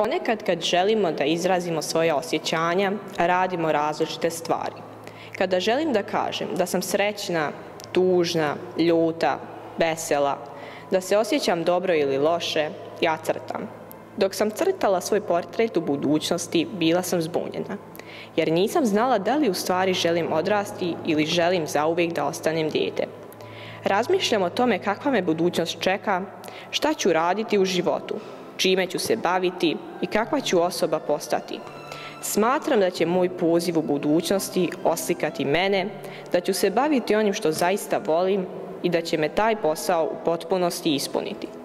Ponekad kad želimo da izrazimo svoje osjećanja, radimo različite stvari. Kada želim da kažem da sam srećna, tužna, ljuta, vesela, da se osjećam dobro ili loše, ja crtam. Dok sam crtala svoj portret u budućnosti, bila sam zbunjena, jer nisam znala da li u stvari želim odrasti ili želim zauvijek da ostanem dijete. Razmišljam o tome kakva me budućnost čeka, šta ću raditi u životu, čime ću se baviti i kakva ću osoba postati. Smatram da će moj poziv u budućnosti oslikati mene, da ću se baviti onim što zaista volim i da će me taj posao u potpunosti ispuniti.